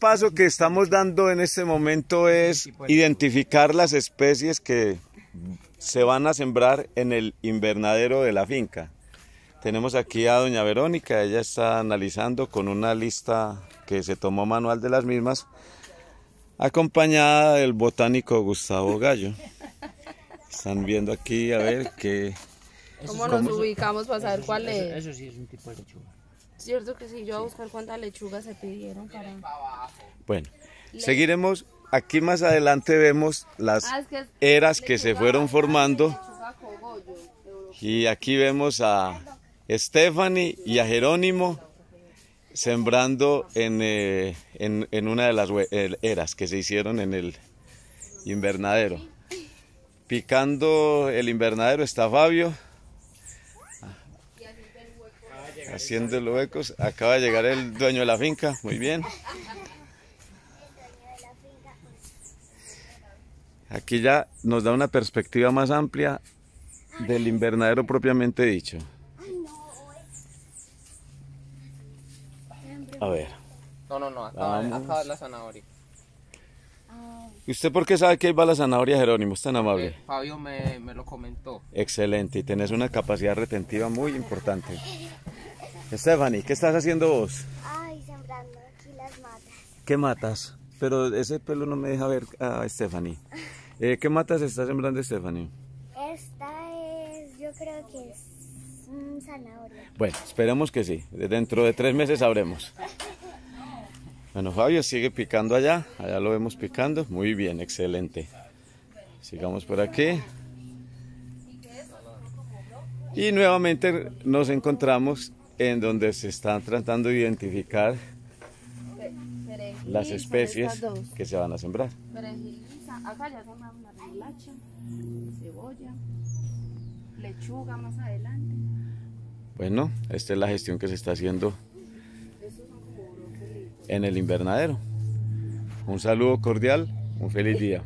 paso que estamos dando en este momento es identificar las especies que se van a sembrar en el invernadero de la finca. Tenemos aquí a doña Verónica, ella está analizando con una lista que se tomó manual de las mismas, acompañada del botánico Gustavo Gallo. Están viendo aquí a ver qué... ¿Cómo nos ubicamos para saber cuál es? Eso sí es un tipo de lechuga. Cierto que sí, yo a buscar cuántas lechugas se pidieron para... Bueno, seguiremos. Aquí más adelante vemos las Ah, eras que se fueron formando. Y aquí vemos a Stephanie y a Jerónimo sembrando en, eh, en, en una de las eras que se hicieron en el invernadero. Picando el invernadero está Fabio. Haciendo los huecos. Acaba de llegar el dueño de la finca. Muy bien. Aquí ya nos da una perspectiva más amplia del invernadero propiamente dicho. A ver, No, no, no, acá va la zanahoria. ¿y usted por qué sabe que ahí va la zanahoria Jerónimo? Es tan amable. Eh, Fabio me, me lo comentó. Excelente, y tenés una capacidad retentiva muy importante. Stephanie, ¿qué estás haciendo vos? Ay, sembrando aquí las matas. ¿Qué matas? Pero ese pelo no me deja ver a Stephanie. Eh, ¿Qué matas está sembrando Stephanie? Esta es, yo creo que es mm, zanahoria. Bueno, esperemos que sí. Dentro de tres meses sabremos. Bueno, Fabio sigue picando allá. Allá lo vemos picando. Muy bien, excelente. Sigamos por aquí. Y nuevamente nos encontramos en donde se están tratando de identificar las especies que se van a sembrar. Acá ya remolacha, cebolla, lechuga más adelante. Bueno, esta es la gestión que se está haciendo en el invernadero. Un saludo cordial, un feliz día.